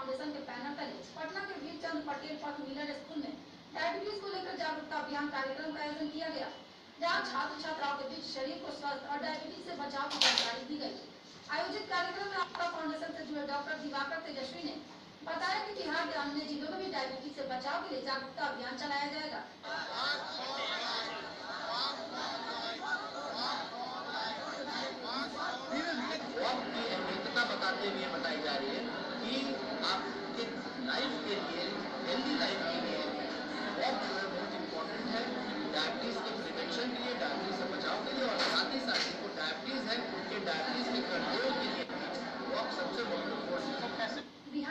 Foundation के banner तले पटना के वीर चंद्र पटेल पथ मिलर स्कूल में डायबिटीज़ को लेकर जागरूकता अभियान कार्यक्रम का आयोजन किया गया। जहाँ छात्र छात्राओं के बीच शरीर को स्वस्थ और डायबिटीज़ से बचाव की जानकारी दी गई। आयोजित कार्यक्रम में आपका फाउंडेशन से जुड़े डॉक्टर दिवाकर तेजस्वी ने बताया कि बिहार के अन्य जिलों में भी डायबिटीज़ से बचाव के लिए जागरूकता अभियान चलाया जाएगा।